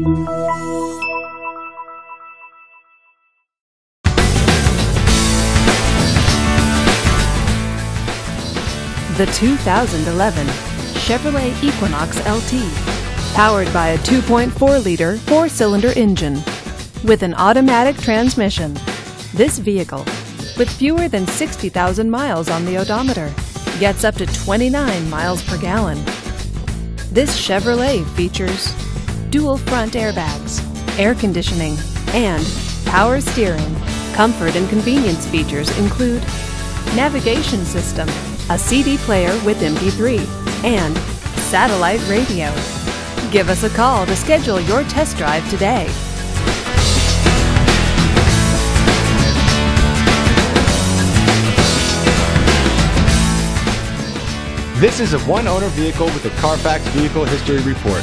The 2011 Chevrolet Equinox LT. Powered by a 2.4 liter four cylinder engine with an automatic transmission. This vehicle, with fewer than 60,000 miles on the odometer, gets up to 29 miles per gallon. This Chevrolet features dual front airbags, air conditioning, and power steering. Comfort and convenience features include navigation system, a CD player with MP3, and satellite radio. Give us a call to schedule your test drive today. This is a one owner vehicle with a Carfax Vehicle History Report.